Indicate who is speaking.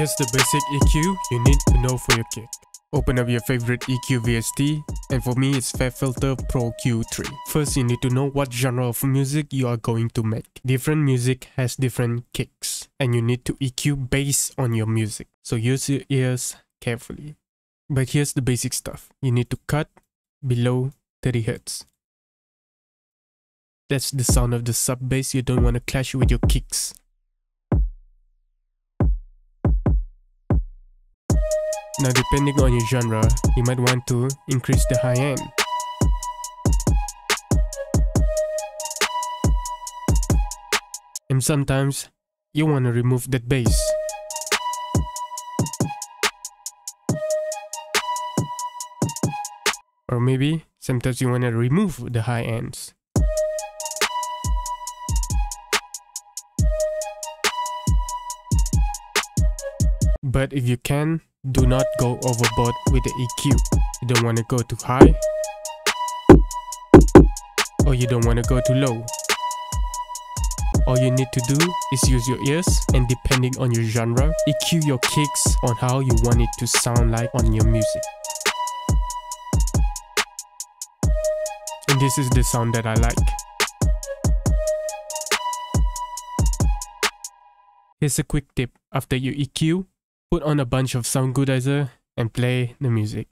Speaker 1: Here's the basic EQ you need to know for your kick. Open up your favorite EQ VST, and for me it's FabFilter Pro Q3. First you need to know what genre of music you are going to make. Different music has different kicks, and you need to EQ based on your music. So use your ears carefully. But here's the basic stuff. You need to cut below 30 Hz. That's the sound of the sub bass you don't want to clash with your kicks. Now depending on your genre, you might want to increase the high end. And sometimes you want to remove that bass. Or maybe sometimes you want to remove the high ends. But if you can, do not go overboard with the EQ. You don't want to go too high or you don't want to go too low. All you need to do is use your ears and depending on your genre, EQ your kicks on how you want it to sound like on your music. And this is the sound that I like. Here's a quick tip. After you EQ, put on a bunch of Soundgoodizer and play the music.